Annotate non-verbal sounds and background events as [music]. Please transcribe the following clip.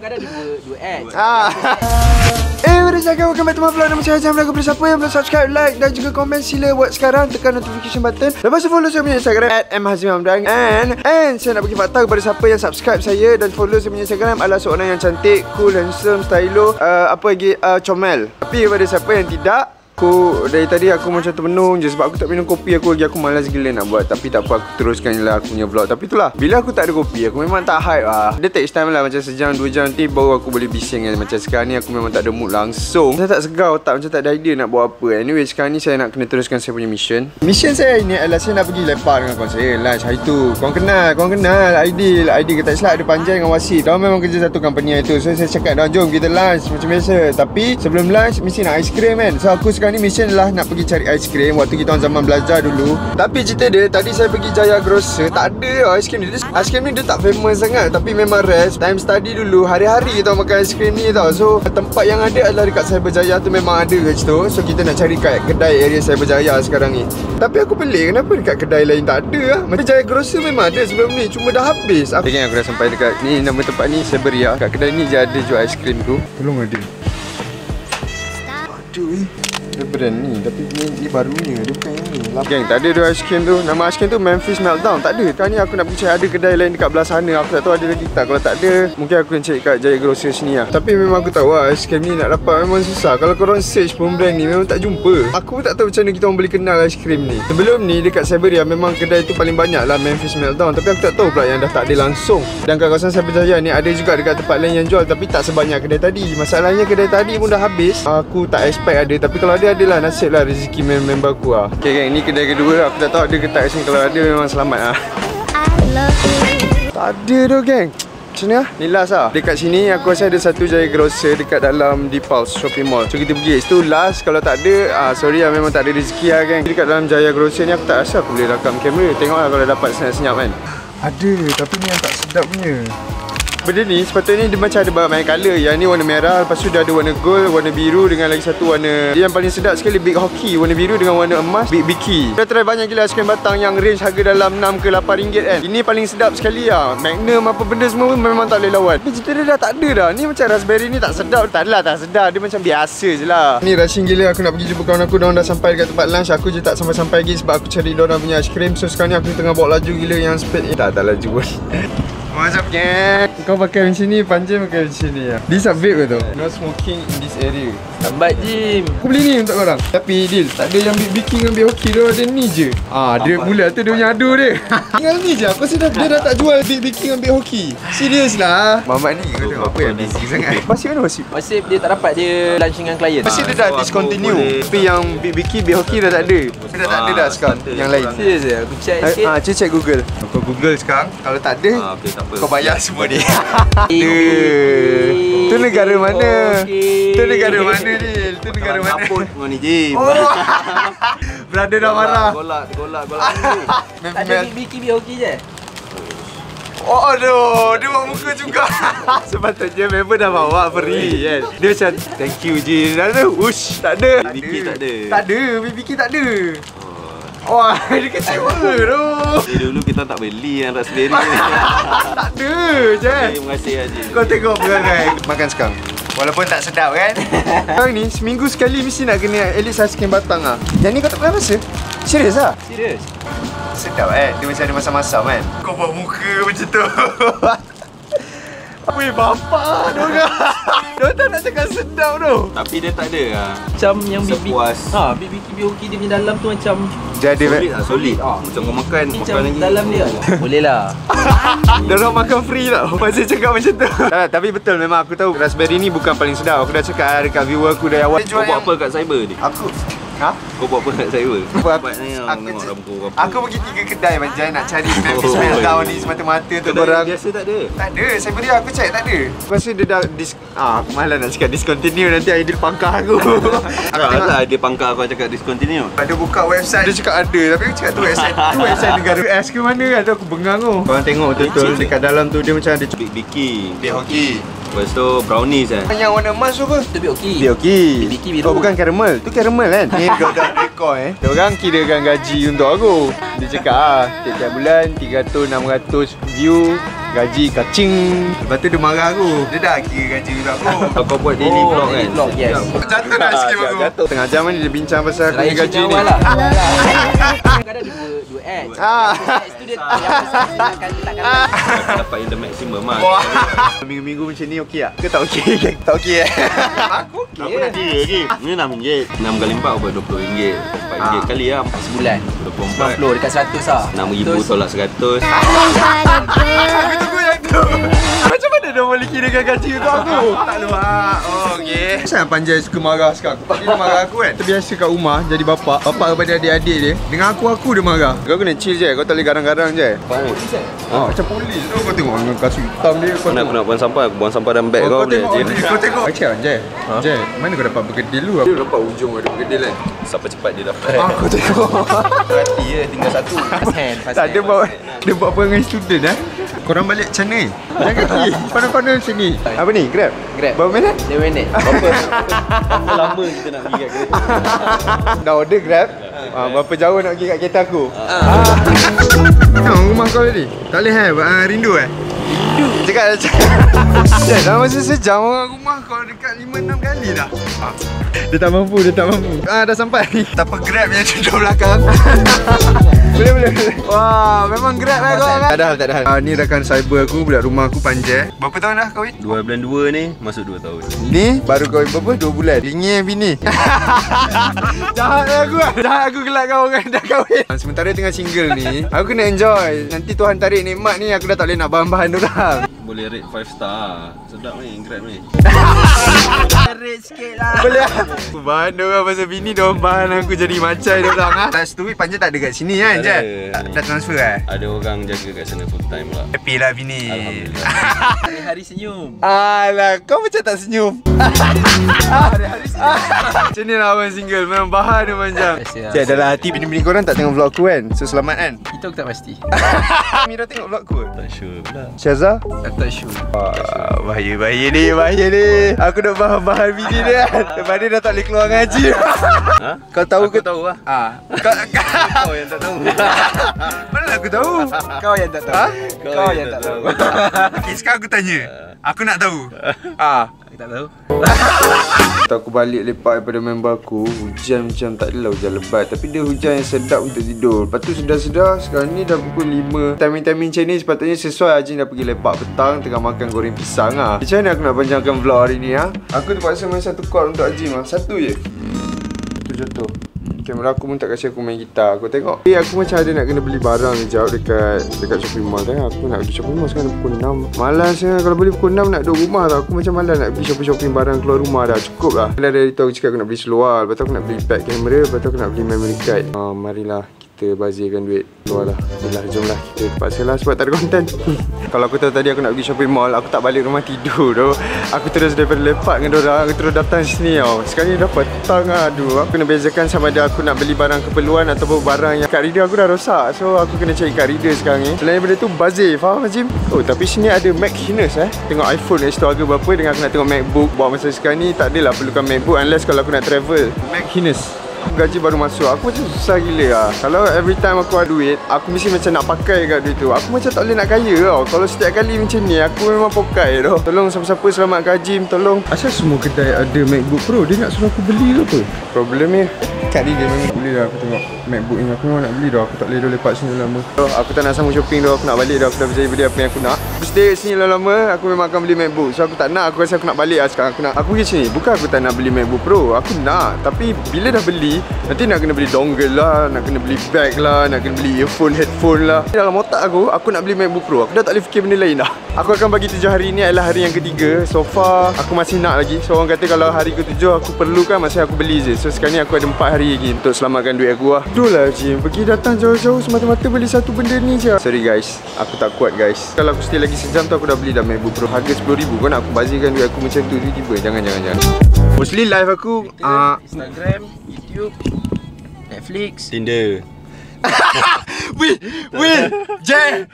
Kadang dua, dua ads. [laughs] Ah. Eh, welcome back to my vlog Nama saya Azam Lagu siapa yang belum subscribe, like dan juga komen Sila buat sekarang. Tekan notification button. Lepas tu follow saya punya Instagram At mhazimhamdan And, and saya nak bagi fakta kepada siapa yang subscribe saya Dan follow saya punya Instagram Adalah seorang yang cantik, cool, handsome, stylo uh, Apa lagi, uh, comel. Tapi kepada siapa yang tidak Aku dari tadi aku macam termenung je sebab aku tak minum kopi. Aku lagi aku malas gila nak buat. Tapi tak apa aku teruskan lah aku punya vlog. Tapi itulah bila aku tak ada kopi aku memang tak hype lah. Dia takes time lah macam sejam dua jam nanti baru aku boleh bising. Kan macam sekarang ni aku memang tak ada mood langsung. Saya tak segar otak macam tak ada idea nak buat apa. Anyway sekarang ni saya nak kena teruskan saya punya mission. Mission saya ini adalah saya nak pergi lepak dengan kawan saya. Lunch hari tu. Korang kenal korang kenal Aidil Aidil kata silap ada panjang dengan wasit Diorang memang kerja satu company itu. So saya cakap dah jom kita lunch macam biasa. Tapi sebelum lunch mesti nak aiskrim kan so aku sekarang ni mission adalah nak pergi cari aiskrim waktu kita orang zaman belajar dulu. Tapi cerita dia tadi saya pergi Jaya Grocer tak ada aiskrim ni. Aiskrim ni dia tak famous sangat tapi memang rest. Time study dulu hari-hari kita makan aiskrim ni tau. So tempat yang ada adalah dekat Cyberjaya tu memang ada kat situ. So kita nak cari kat kedai area Cyberjaya sekarang ni. Tapi aku pelik kenapa dekat kedai lain tak ada lah. Macam Jaya Grocer memang ada sebelum ni cuma dah habis. Apa yang aku dah sampai dekat ni nama tempat ni Cyberia. Kat kedai ni je ada jual aiskrim tu. Tolong ada. Aduh eh. Dia brand ni Tapi ni, ni barunya Dia bukan yang ni. Gang tak ada dia aiskrim tu. Nama aiskrim tu Memphis Meltdown. Tak ada. Ni aku nak pergi cari Ada kedai lain dekat belah sana. Aku tak tahu ada lagi. Tak Kalau tak ada Mungkin aku nak cari kat Jaya Grocer sini lah. Tapi memang aku tahu lah Aiskrim ni nak dapat Memang susah. Kalau korang search pun brand ni Memang tak jumpa. Aku pun tak tahu macam mana Kita orang boleh kenal aiskrim ni. Sebelum ni Dekat Siberia Memang kedai tu paling banyak lah Memphis Meltdown. Tapi aku tak tahu pula Yang dah tak ada langsung. Dan kat kawasan Cyberjaya ni Ada juga dekat tempat lain yang jual Tapi tak sebanyak kedai tadi. Masalahnya kedai tadi pun dah habis. Aku tak expect ada. Tapi kalau ada adalah nasib lah rezeki member aku lah. Okay gang, ni kedai kedua Aku tak tahu ada ke tak sini Kalau ada memang selamat lah. Tak ada tu gang macam ni lah Ni last lah. Dekat sini aku rasa ada satu Jaya Grocer Dekat dalam Deep Pulse Shopping Mall. So kita pergi. Itu last. Kalau tak ada ah, Sorry lah. Memang tak ada rezeki lah gang Dekat dalam Jaya Grocer ni Aku tak rasa aku boleh rakam kamera. Tengok lah kalau dapat senyap-senyap kan. Ada Tapi ni yang tak sedap punya Benda ni sepatutnya dia macam ada banyak colour. Yang ni warna merah Lepas tu dia ada warna gold Warna biru Dengan lagi satu warna. Yang paling sedap sekali Big Hockey Warna biru dengan warna emas Big Biki Kita try banyak gila aiskrim batang Yang range harga dalam 6 ke 8 ringgit kan. Ini paling sedap sekali lah Magnum apa benda semua pun Memang tak boleh lawan. Tapi cerita dia dah tak ada dah. Ni macam raspberry ni tak sedap. Tak adalah tak sedap. Dia macam biasa je lah. Ni rushing gila. Aku nak pergi jumpa kawan aku. Diorang dah sampai dekat tempat lunch. Aku je tak sampai-sampai lagi Sebab aku cari diorang punya aiskrim. So sekarang ni aku tengah bawa laju gila Yang speed ni. Tak tak laju pun What's up gang? Kau pakai macam ni, panjang pakai macam ni ya. This are vape ke tu? No smoking in this area. Lambat Jim. Aku beli ni untuk korang. Tapi deal, tak ada yang big biking dengan big hockey dia ada ni je. Ah, dia mula tu dia punya adu dia. [laughs] Tinggal ni je. Aku rasa dah, dia dah tak jual big biking dengan big hockey. Serius lah. Mamat ni kau tengok apa yang busy sangat. [laughs] Masih mana masih? Masih dia tak dapat dia lunch dengan klien. Masih dia dah discontinue. Tapi yang big biking, big hockey dah tak ada. Dia dah tak ada dah sekarang. Yang lain. Serius je. Aku check Ah, sikit. ah, check Google. Kau Google sekarang. Kalau tak ada, Ah, apa. kau bayar semua ni. [laughs] Tu negara mana? Tu negara mana ni? Tu negara mana? Kampus kau ni Jim. Oh. [laughs] Brother dah marah. Golak, golak, golak. [laughs] Tak ada biki biki okey je. Oh aduh, dia buat muka juga. Sepatutnya member dah bawa free kan. Dia macam thank you je. Tak ada. Ush, tak ada. BBQ tak ada. Tak ada, BBQ tak ada. Wah, [laughs] dia kecewa tu. Jadi dulu kita tak beli yang raspberry ni. [laughs] Tak ada je. Terima kasih Haji. Kau tengok perangai Makan sekarang Walaupun tak sedap kan Sekarang ni seminggu sekali mesti nak kena at least aiskrim batang lah Yang ni kau tak pernah rasa? Serius lah? Serius. Sedap eh Dia macam ada masam-masam kan Kau buat muka macam tu [laughs] Weh bapak Diorang [laughs] Diorang tak nak cakap sedap tu Tapi dia tak ada lah. Macam yang. Sepuas. Ha, biki okey dia punya dalam tu macam Jadi Solid lah, solid. Ah. Macam kau makan, ni makan macam lagi. dalam dia. [laughs] Boleh lah. [laughs] Diorang makan free tau Masih cakap macam tu tak, Tapi betul memang aku tahu Raspberry ni bukan paling sedap Aku dah cakap dekat viewer aku dari awal Kau buat apa kat cyber ni? Aku Ha? Kau buat apa kat cyber? Apa? Buat ni Aku, tengok rambu apa. aku pergi tiga kedai Manjai nak cari [laughs] Memphis. Meltdown ni semata-mata Kedai korang biasa tak ada. Tak ada, saya beri aku check tak ada Aku rasa dia dah dis ah, aku malas nak cakap discontinue nanti Aidil pangkah aku [laughs] Tak lah dia pangkal kau cakap discontinue. Ada buka website Dia cakap ada Tapi aku cakap tu website [laughs] Tu website negara US ke mana Tu aku bengang tu Korang tengok betul-betul Dekat dalam tu dia macam ada Big Biki. Big hockey Lepas tu brownies eh. Yang warna emas tu apa? Tu. Big hockey Biki biru. Oh bukan caramel Tu caramel kan Ni kau dah rekod eh Dia orang kirakan gaji untuk aku Dia cakap ah Tiap-tiap bulan 300-600 view Gaji kacing Lepas tu dia marah aku Dia dah kira gaji aku Kalau [laughs] kau buat daily vlog kan. vlog, yes. Jatuh dah skip aku Jatuh. Tengah jam ni dia bincang pasal aku punya gaji ni lah Kadang-kadang dua, dua ads Ah. Ads tu dia yang letakkan [laughs] Dapat in the maximum lah. Minggu-minggu macam ni okey tak? Ke tak okey? [laughs] tak okey eh? Aku okey. Aku nak dia lagi. Ni RM6. 6 kali 4 buat RM20. RM4 Ah. kali lah. Sebulan 24. Flow dekat 100 lah RM6,000 Terus- tolak 100. Kirakan gaji untuk aku? [laughs] Tak luar. Oh, okey. Kenapa Panjai suka marah sekarang? Dia marah aku kan? Terbiasa kat rumah jadi bapak. Bapak kepada adik-adik dia. Dengan aku, aku dia marah. Kau kena chill je. Kau tak boleh garang-garang je. Ah, macam polis tu kau tengok dengan kasut hitam dia. Kau Nak aku nak buang sampah, aku buang sampah dalam beg Oh, kau kau boleh. tengok, je. kau tengok. Macam Jai. Jai, mana kau dapat berkedil lu? Dia dapat ujung ada berkedil kan? Siapa cepat dia dapat. Ah, kau tengok. Hati je tinggal satu Fast hand fast Tak, hand. dia buat dia buat perangai student eh. Korang balik macam ni. Jangan kaki. Pandang-pandang macam ni. Apa ni? Grab? Grab Berapa minit? Dia minit [laughs] Berapa, berapa lama kita nak pergi kat kereta? Dah order Grab? Ah, berapa jauh nak pergi kat kereta aku? Ah. Tengok rumah kau tadi. Tak boleh eh? Uh, rindu eh? Rindu? Cakap Cak, [laughs] dah masa sejam orang rumah kau dekat 5-6 kali dah. Ah. Dia tak mampu, dia tak mampu. Ah, dah sampai. Tak apa Grab yang duduk belakang. [laughs] boleh, boleh. Wah, memang Grab lah kau kan? Tak ada hal, tak ada hal. Ah, ni rakan cyber aku, budak rumah aku Panjai. Berapa tahun dah kahwin? 2 bulan 2 ni, masuk 2 tahun. Ni baru kahwin berapa? 2 bulan. Ringin bini. [laughs] Jahat lah aku lah. Jahat aku gelak kau orang dah kahwin. Sementara tengah single ni, aku kena enjoy. Nanti Tuhan tarik nikmat ni, aku dah tak boleh nak bahan-bahan orang. Boleh rate 5 star lah. Sedap ni, Grab ni. [laughs] Rate sikit lah Boleh lah. Bahan orang pasal bini, diorang bahan aku jadi macam orang ha. Last two week Panjang tak ada kat sini kan, Jad? Tak- Dah transfer eh? Ada orang jaga kat sana full time lah. Happy lah bini. Alhamdulillah. [laughs] Hari-hari senyum Alah, kau macam tak senyum. [laughs] Hari-hari senyum Macam ni lah orang single Memang bahan dia panjang lah. Cik, dalam hati bini-bini korang tak tengok vlog aku kan So selamat kan Itu aku tak pasti Mira tengok vlog aku Tak sure pula. Syaza Aku tak sure. Ah, bahaya bahaya ni bahaya ni. Aku nak bahan-bahan bini dia kan. Lepas ni dah tak boleh keluar ngaji. Ha? Kau tahu Aku ke tahu lah. Ah, kau, [laughs] Kau yang tak tahu. Mana aku tahu? Kau yang tak tahu. Ha? Kau, yang tak tahu. [laughs] Okay sekarang aku tanya. Aku nak tahu. Ah, Aku tak tahu. Waktu aku balik lepak daripada member aku Hujan macam tak adalah hujan lebat Tapi dia hujan yang sedap untuk tidur. Lepas tu sedar-sedar Sekarang ni dah pukul 5 Timing-timing macam ni Sepatutnya sesuai Haji dah pergi lepak petang Tengah makan goreng pisang lah Macam mana aku nak panjangkan vlog hari ni ha? Aku terpaksa main satu chord untuk Haji mah Satu je. Tu jatuh Kamera aku pun tak kasi aku main gitar. Aku tengok Eh aku macam ada nak kena beli barang sekejap Dekat dekat shopping mall Tengok aku nak pergi shopping mall sekarang pukul 6 Malas ya Kalau boleh pukul 6 nak duduk rumah tau. Aku macam malas nak pergi shopping-shopping barang keluar rumah dah. Cukup lah. Dah dari tu aku cakap aku nak beli seluar Lepas tu aku nak beli back camera Lepas tu aku nak beli memory card. Uh, Marilah kita bazirkan duit keluar lah. Yelah jom lah kita terpaksa lah sebab tak ada konten [laughs] Kalau aku tahu tadi aku nak pergi shopping mall Aku tak balik rumah tidur tu. Aku terus daripada lepak dengan orang Aku terus datang sini tau. Sekarang ni dah petang lah Aduh. Aku kena bezakan sama ada aku nak beli barang keperluan Ataupun barang yang kat reader aku dah rosak. So aku kena cari kat reader sekarang ni. Selain daripada tu bazir. Faham Azim? Oh tapi sini ada Mac Guinness eh. Tengok iPhone situ harga berapa Dengan aku nak tengok MacBook. Buat masa sekarang ni tak adalah perlukan MacBook Unless kalau aku nak travel. Mac Guinness Gaji baru masuk Aku macam susah gila lah Kalau every time aku ada duit Aku mesti macam nak pakai kat duit tu. Aku macam tak boleh nak kaya tau. Kalau setiap kali macam ni Aku memang pokai tau. Tolong siapa-siapa selamat Kajim Tolong. Asal semua kedai ada MacBook Pro Dia nak suruh aku beli ke apa? Problemnya Kat ni dia memang boleh dah. Aku tengok MacBook ni Aku memang nak beli dah. Aku tak boleh dah lepak sini lama. Oh, Aku tak nak sambung shopping dah. Aku nak balik dah. Aku dah berjaya beli apa yang aku nak. Aku stay kat sini lama-lama Aku memang akan beli MacBook. So aku tak nak. Aku rasa aku nak balik lah sekarang. Aku nak Aku pergi sini. Bukan aku tak nak beli MacBook Pro. Aku nak. Tapi bila dah beli Nanti nak kena beli dongle lah Nak kena beli bag lah Nak kena beli earphone, headphone lah. Dalam otak aku Aku nak beli MacBook Pro. Aku dah tak boleh fikir benda lain dah. [laughs] Aku akan bagi tujuh hari ni adalah hari yang ketiga. So far Aku masih nak lagi. So orang kata kalau hari ketujuh Aku perlukan Masa aku beli je. So sekarang ni aku ada empat hari lagi Untuk selamatkan duit aku lah. Aduh lah Jim. Pergi datang jauh-jauh Semata-mata beli satu benda ni je. Sorry guys. Aku tak kuat guys. Kalau aku stay lagi sejam tu Aku dah beli dah MacBook Pro. Harga RM10,000 Kau nak aku bazirkan duit aku macam tu. Tiba-tiba Jangan jangan. Jangan Mostly live aku uh, Instagram YouTube Netflix Tinder. [laughs] Wih Wih Jay